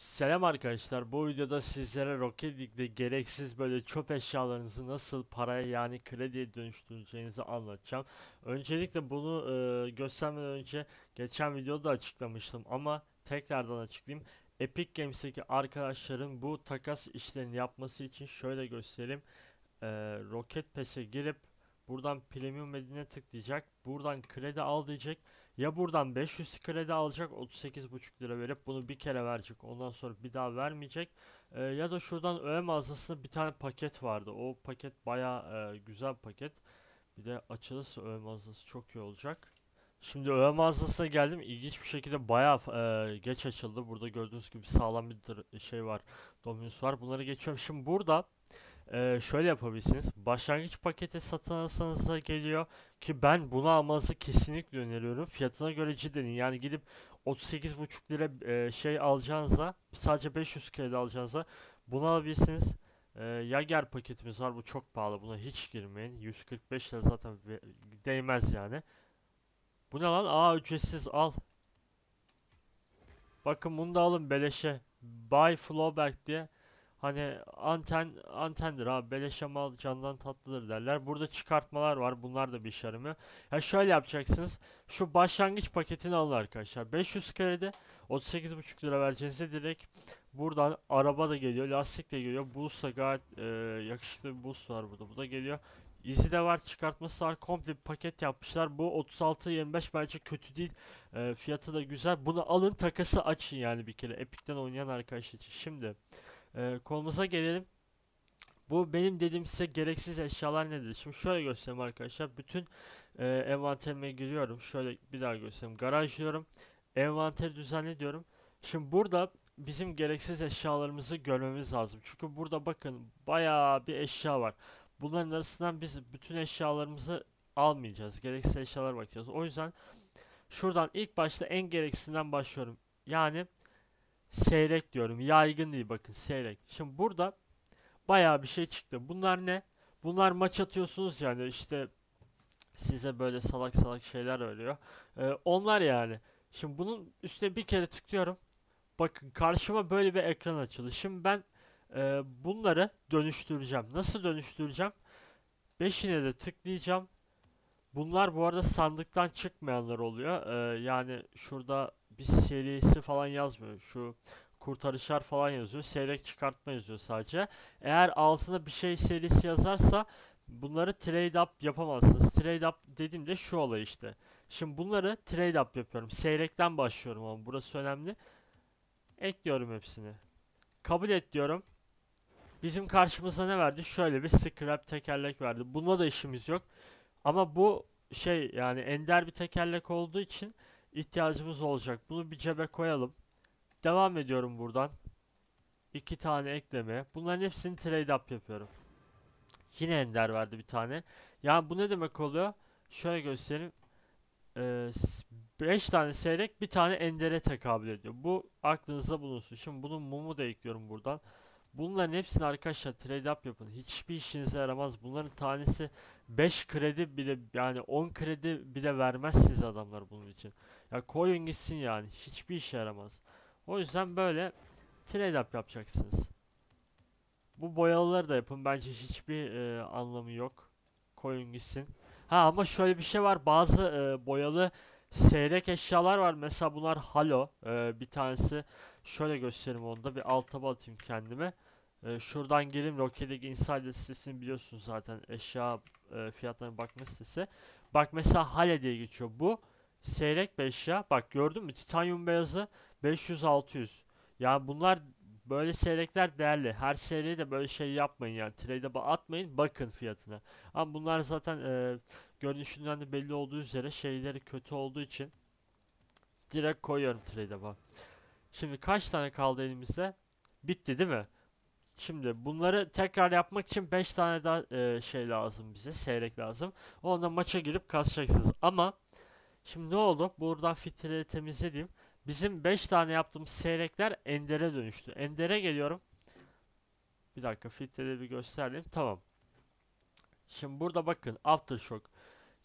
Selam arkadaşlar. Bu videoda sizlere Rocket League'de gereksiz böyle çöp eşyalarınızı nasıl paraya yani krediye dönüştüreceğinizi anlatacağım. Öncelikle bunu e, göstermeden önce geçen videoda açıklamıştım ama tekrardan açıklayayım. Epic Games'teki arkadaşların bu takas işlerini yapması için şöyle göstereyim. E, Rocket Pass'e girip buradan Premium Medine tıklayacak. Buradan kredi al diyecek. Ya buradan 500 kredi alacak 38,5 lira verip bunu bir kere verecek ondan sonra bir daha vermeyecek. Ee, ya da şuradan öğe mağazasında bir tane paket vardı. O paket baya güzel paket. Bir de açılırsa öğe mağazası çok iyi olacak. Şimdi öğe mağazasına geldim. İlginç bir şekilde baya geç açıldı. Burada gördüğünüz gibi sağlam bir şey var. Dominus var. Bunları geçiyorum. Şimdi burada ee, şöyle yapabilirsiniz. Başlangıç paketi satın alırsanız da geliyor ki ben bunu almanızı kesinlikle öneriyorum. Fiyatına göre cidden yani gidip 38,5 lira e, şey alacağınıza sadece 500 kredi alacağınıza bunu alabilirsiniz. Ee, Yager paketimiz var bu çok pahalı buna hiç girmeyin 145 lira zaten değmez yani. Bu ne lan? Aa ücretsiz al. Bakın bunu da alın beleşe. Buy flowback diye. Hani anten antendir abi beleşe mal candan tatlıdır derler. Burada çıkartmalar var. Bunlar da bir işe yaramıyor. Ya şöyle yapacaksınız. Şu başlangıç paketini alın arkadaşlar. 500 kredi 38,5 lira vereceğinize direkt buradan araba da geliyor. Lastik de geliyor. Boost da gayet e, yakışıklı bir boost var burada. Bu da geliyor. Easy de var, çıkartması var. Komple bir paket yapmışlar. Bu 36-25 bence kötü değil. E, fiyatı da güzel. Bunu alın takası açın yani bir kere. Epic'ten oynayan arkadaş için. Şimdi ee, konumuza gelelim. Bu benim dediğim size gereksiz eşyalar nedir? Şimdi şöyle göstereyim arkadaşlar. Bütün e, envanterime giriyorum. Şöyle bir daha göstereyim. Garaj diyorum. Envanteri düzenle diyorum. Şimdi burada bizim gereksiz eşyalarımızı görmemiz lazım. Çünkü burada bakın bayağı bir eşya var. Bunların arasından biz bütün eşyalarımızı almayacağız. Gereksiz eşyalar bakacağız. O yüzden şuradan ilk başta en gereksizinden başlıyorum. Yani seyrek diyorum. Yaygın değil bakın seyrek. Şimdi burada bayağı bir şey çıktı. Bunlar ne? Bunlar maç atıyorsunuz yani işte size böyle salak salak şeyler veriyor. Ee, onlar yani. Şimdi bunun üstüne bir kere tıklıyorum. Bakın karşıma böyle bir ekran açıldı. Şimdi ben e, bunları dönüştüreceğim. Nasıl dönüştüreceğim? Beşine de tıklayacağım. Bunlar bu arada sandıktan çıkmayanlar oluyor. Ee, yani şurada bir serisi falan yazmıyor. Şu kurtarışlar falan yazıyor. Seyrek çıkartma yazıyor sadece. Eğer altına bir şey serisi yazarsa bunları trade up yapamazsınız. Trade up dediğimde şu olay işte. Şimdi bunları trade up yapıyorum. Seyrekten başlıyorum ama burası önemli. Ekliyorum hepsini. Kabul et diyorum. Bizim karşımıza ne verdi? Şöyle bir scrap tekerlek verdi. Bununla da işimiz yok. Ama bu şey yani ender bir tekerlek olduğu için ihtiyacımız olacak. Bunu bir cebe koyalım. Devam ediyorum buradan. İki tane ekleme. Bunların hepsini trade up yapıyorum. Yine ender verdi bir tane. Yani bu ne demek oluyor? Şöyle göstereyim. 5 tane seyrek bir tane endere tekabül ediyor. Bu aklınızda bulunsun. Şimdi bunun mumu da ekliyorum buradan. Bunların hepsini arkadaşlar trade up yapın. Hiçbir işinize yaramaz. Bunların tanesi 5 kredi bile yani 10 kredi bile vermez size adamlar bunun için. Ya koyun gitsin yani. Hiçbir işe yaramaz. O yüzden böyle trade up yapacaksınız. Bu boyalıları da yapın. Bence hiçbir e, anlamı yok. Koyun gitsin. Ha ama şöyle bir şey var. Bazı e, boyalı seyrek eşyalar var. Mesela bunlar halo. E, bir tanesi şöyle göstereyim onu da bir alta atayım kendime. E, şuradan gelin Rocket League Insider sitesini biliyorsunuz zaten eşya e, fiyatlarına bakma sitesi. Bak mesela Hale diye geçiyor. Bu seyrek bir eşya. Bak gördün mü? Titanyum beyazı 500-600. Yani bunlar böyle seyrekler değerli. Her seriye de böyle şey yapmayın yani. Trade'e atmayın. Bakın fiyatına. Ama bunlar zaten e, görünüşünden de belli olduğu üzere şeyleri kötü olduğu için direkt koyuyorum trade'e. Şimdi kaç tane kaldı elimizde? Bitti değil mi? Şimdi bunları tekrar yapmak için 5 tane daha e, şey lazım bize. Seyrek lazım. Onunla maça girip kasacaksınız. Ama şimdi ne oldu? Buradan filtreleri temizlediğim. Bizim 5 tane yaptığımız seyrekler endere dönüştü. Endere geliyorum. Bir dakika filtreleri bir göstereyim. Tamam. Şimdi burada bakın Aftershock.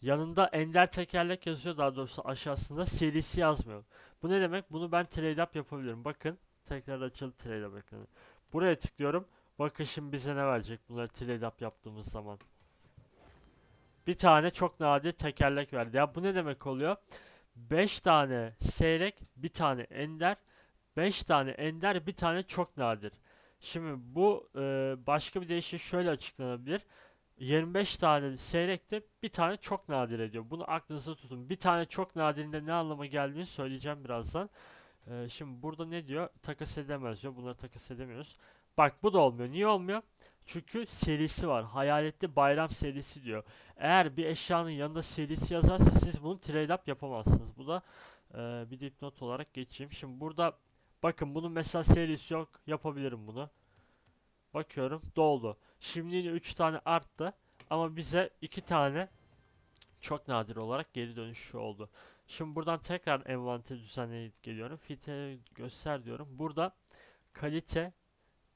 Yanında ender tekerlek yazıyor daha doğrusu aşağısında serisi yazmıyor. Bu ne demek? Bunu ben trade up yapabilirim. Bakın tekrar açıldı trade up ekranı. Buraya tıklıyorum. Bakın şimdi bize ne verecek bunları trade up yaptığımız zaman. Bir tane çok nadir tekerlek verdi. Ya bu ne demek oluyor? 5 tane seyrek, bir tane ender, 5 tane ender, bir tane çok nadir. Şimdi bu e, başka bir deyişle şöyle açıklanabilir. 25 tane seyrekte bir tane çok nadir ediyor. Bunu aklınızda tutun. Bir tane çok nadirinde ne anlama geldiğini söyleyeceğim birazdan. Ee, şimdi burada ne diyor? Takas edemez diyor. Bunları takas edemiyoruz. Bak bu da olmuyor. Niye olmuyor? Çünkü serisi var. Hayaletli bayram serisi diyor. Eğer bir eşyanın yanında serisi yazarsa siz bunu trade up yapamazsınız. Bu da e, bir dipnot olarak geçeyim. Şimdi burada bakın bunun mesela serisi yok. Yapabilirim bunu. Bakıyorum doldu. Şimdi yine 3 tane arttı. Ama bize 2 tane çok nadir olarak geri dönüşü oldu. Şimdi buradan tekrar envanter düzenleyip geliyorum. Filtre göster diyorum. Burada kalite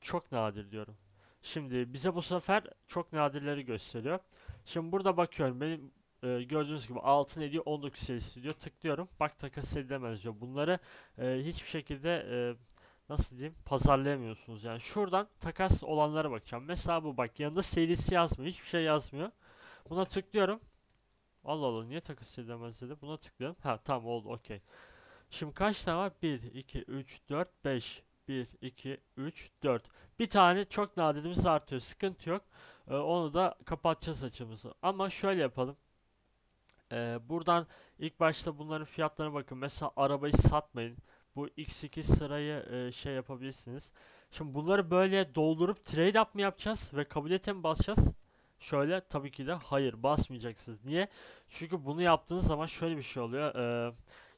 çok nadir diyorum. Şimdi bize bu sefer çok nadirleri gösteriyor. Şimdi burada bakıyorum. Benim e, gördüğünüz gibi altın ediyor 19 serisi diyor. Tıklıyorum. Bak takas edilemez diyor. Bunları e, hiçbir şekilde e, nasıl diyeyim pazarlayamıyorsunuz. Yani şuradan takas olanlara bakacağım. Mesela bu bak yanında serisi yazmıyor. Hiçbir şey yazmıyor. Buna tıklıyorum. Allah Allah niye takas edilemez dedi. Buna tıklıyorum. Ha tamam oldu okey. Şimdi kaç tane var? 1, 2, 3, 4, 5. 1, 2, 3, 4. Bir tane çok nadirimiz artıyor. Sıkıntı yok. Ee, onu da kapatacağız açımızı. Ama şöyle yapalım. Ee, buradan ilk başta bunların fiyatlarına bakın. Mesela arabayı satmayın. Bu x2 sırayı e, şey yapabilirsiniz. Şimdi bunları böyle doldurup trade up mı yapacağız ve kabul ete mi basacağız? Şöyle tabii ki de hayır basmayacaksınız. Niye? Çünkü bunu yaptığınız zaman şöyle bir şey oluyor. Ee,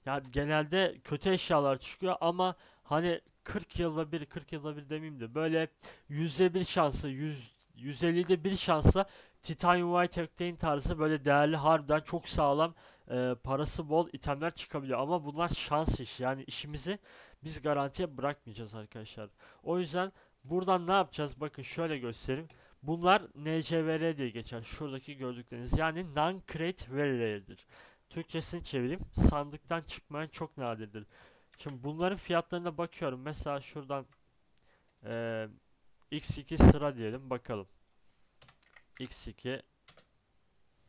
yani genelde kötü eşyalar çıkıyor ama hani 40 yılda bir 40 yılda bir demeyeyim de böyle yüzde bir şansı 100 150'de bir şansla Titanium White Octane tarzı böyle değerli harbiden çok sağlam e, parası bol itemler çıkabiliyor ama bunlar şans işi yani işimizi biz garantiye bırakmayacağız arkadaşlar. O yüzden buradan ne yapacağız bakın şöyle göstereyim. Bunlar NCVR diye geçer. Şuradaki gördükleriniz. Yani non-crate very rare'dir. Türkçesini çevireyim. Sandıktan çıkmayan çok nadirdir. Şimdi bunların fiyatlarına bakıyorum. Mesela şuradan e, X2 sıra diyelim. Bakalım. X2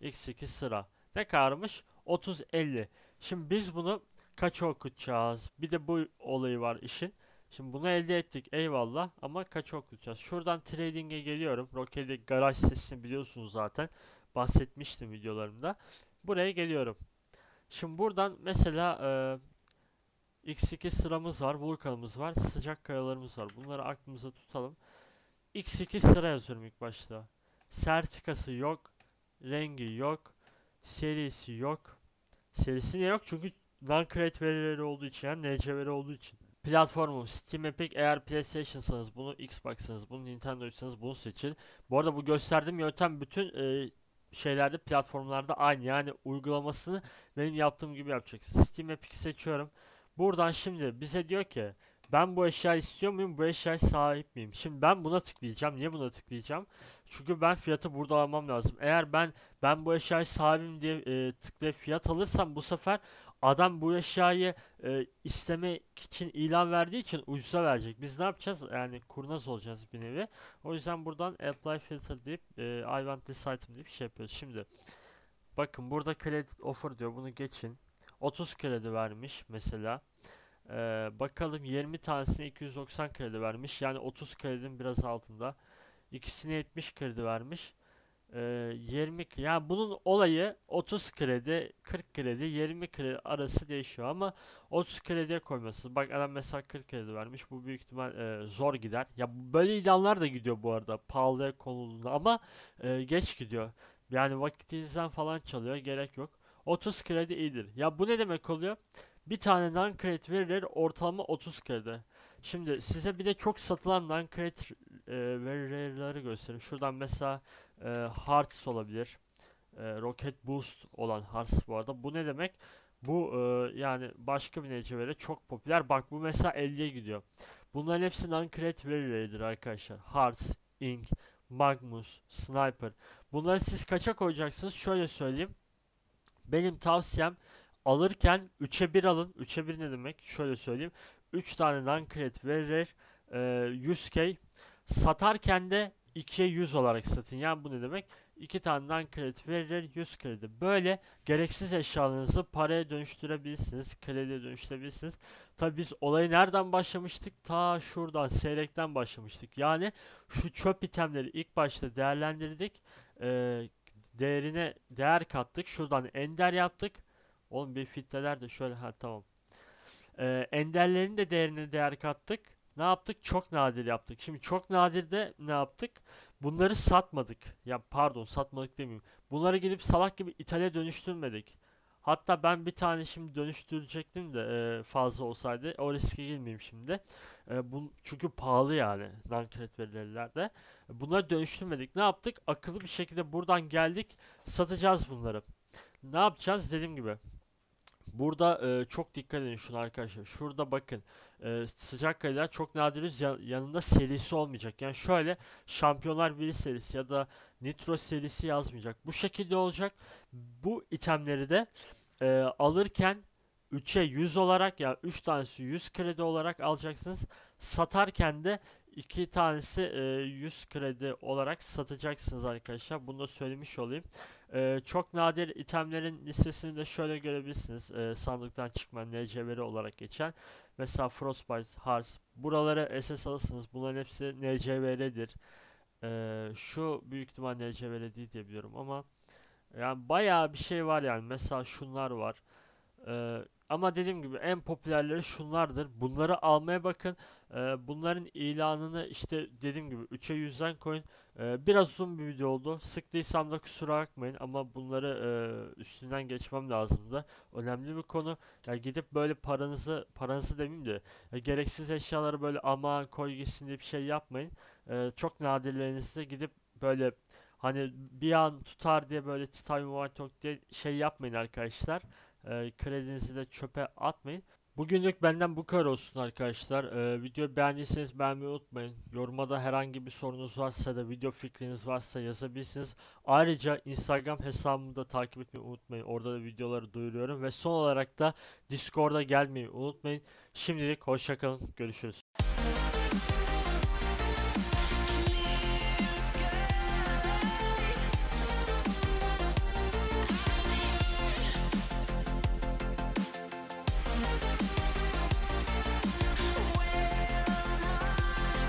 X2 sıra. Ne kadarmış? 30-50. Şimdi biz bunu kaç okutacağız? Bir de bu olayı var işin. Şimdi bunu elde ettik eyvallah ama kaç okutacağız? Şuradan trading'e geliyorum. Rocket garaj sitesini biliyorsunuz zaten. Bahsetmiştim videolarımda. Buraya geliyorum. Şimdi buradan mesela X2 sıramız var, vulkanımız var, sıcak kayalarımız var. Bunları aklımıza tutalım. X2 sıra yazıyorum ilk başta. Sertifikası yok, rengi yok, serisi yok. Serisi ne yok? Çünkü non-crate verileri olduğu için yani NC veri olduğu için platformu Steam Epic eğer PlayStation'sanız bunu Xbox'sanız bunu Nintendo'ysanız bunu seçin. Bu arada bu gösterdiğim yöntem bütün e, şeylerde platformlarda aynı yani uygulamasını benim yaptığım gibi yapacaksınız. Steam Epic seçiyorum. Buradan şimdi bize diyor ki ben bu eşya istiyor muyum? Bu eşyaya sahip miyim? Şimdi ben buna tıklayacağım. Niye buna tıklayacağım? Çünkü ben fiyatı burada almam lazım. Eğer ben ben bu eşyayı sahibim diye e, tıklayıp fiyat alırsam bu sefer adam bu eşyayı e, istemek için ilan verdiği için ucuza verecek. Biz ne yapacağız? Yani kurnaz olacağız bir nevi. O yüzden buradan apply filter deyip e, I want this item deyip şey yapıyoruz. Şimdi bakın burada credit offer diyor. Bunu geçin. 30 kredi vermiş mesela. Ee, bakalım 20 tanesine 290 kredi vermiş. Yani 30 kredinin biraz altında. İkisine 70 kredi vermiş. Ee, 20 yani bunun olayı 30 kredi, 40 kredi, 20 kredi arası değişiyor ama 30 krediye koymasız. Bak adam mesela 40 kredi vermiş. Bu büyük ihtimal e, zor gider. Ya böyle ilanlar da gidiyor bu arada pahalıya konulduğunda ama e, geç gidiyor. Yani vakitinizden falan çalıyor. Gerek yok. 30 kredi iyidir. Ya bu ne demek oluyor? Bir tane non-credit verileri ortalama 30 kredi. Şimdi size bir de çok satılan non-credit e, verileri göstereyim. Şuradan mesela e, Hearts olabilir. E, Rocket Boost olan Hearts bu arada. Bu ne demek? Bu e, yani başka bir veri çok popüler. Bak bu mesela 50'ye gidiyor. Bunların hepsi non-credit verileridir arkadaşlar. Hearts, Ink, Magnus, Sniper. Bunları siz kaça koyacaksınız? Şöyle söyleyeyim. Benim tavsiyem alırken 3'e 1 alın. 3'e 1 ne demek? Şöyle söyleyeyim. 3 tane non credit verir. E, 100k satarken de 2'ye 100 olarak satın. Yani bu ne demek? 2 tane credit verir 100 kredi. Böyle gereksiz eşyalarınızı paraya dönüştürebilirsiniz. Krediye dönüştürebilirsiniz. Tabi biz olayı nereden başlamıştık? Ta şuradan seyrekten başlamıştık. Yani şu çöp itemleri ilk başta değerlendirdik. Ee, değerine değer kattık. Şuradan ender yaptık. Oğlum bir filtreler de şöyle ha tamam. Ee, enderlerin de değerine değer kattık. Ne yaptık? Çok nadir yaptık. Şimdi çok nadirde ne yaptık? Bunları satmadık. Ya pardon satmadık demeyeyim. Bunları gidip salak gibi İtalya dönüştürmedik. Hatta ben bir tane şimdi dönüştürecektim de e, fazla olsaydı. O riske girmeyeyim şimdi. E, bu, çünkü pahalı yani non-credit verilerde. Bunları dönüştürmedik. Ne yaptık? Akıllı bir şekilde buradan geldik. Satacağız bunları. Ne yapacağız? Dediğim gibi. Burada e, çok dikkat edin şuna arkadaşlar. Şurada bakın. E, sıcak kaleler çok nadiriz. Ya, yanında serisi olmayacak. Yani şöyle Şampiyonlar Birliği serisi ya da Nitro serisi yazmayacak. Bu şekilde olacak. Bu itemleri de e, alırken 3'e 100 olarak ya yani 3 tanesi 100 kredi olarak alacaksınız. Satarken de 2 tanesi e, 100 kredi olarak satacaksınız arkadaşlar. Bunu da söylemiş olayım. E, çok nadir itemlerin listesini de şöyle görebilirsiniz. E, sandıktan çıkma NCV'li olarak geçen. Mesela Frostbite, Hearts. Buraları SS alırsınız. Bunların hepsi NCV'lidir. E, şu büyük ihtimal NCV'li değil diye biliyorum ama yani bayağı bir şey var yani. Mesela şunlar var. Ee, ama dediğim gibi en popülerleri şunlardır. Bunları almaya bakın. Ee, bunların ilanını işte dediğim gibi 3'e 100'den koyun. Ee, biraz uzun bir video oldu. Sıktıysam da kusura bakmayın ama bunları e, üstünden geçmem lazımdı. Önemli bir konu. Yani gidip böyle paranızı paranızı demeyeyim de e, gereksiz eşyaları böyle aman koy gitsin diye bir şey yapmayın. E, çok nadirlerinizde gidip böyle hani bir an tutar diye böyle Titanium White diye şey yapmayın arkadaşlar. E, kredinizi de çöpe atmayın. Bugünlük benden bu kadar olsun arkadaşlar. Ee, videoyu beğendiyseniz beğenmeyi unutmayın. Yorumada herhangi bir sorunuz varsa da video fikriniz varsa yazabilirsiniz. Ayrıca Instagram hesabımı da takip etmeyi unutmayın. Orada da videoları duyuruyorum. Ve son olarak da Discord'a gelmeyi unutmayın. Şimdilik hoşçakalın. Görüşürüz.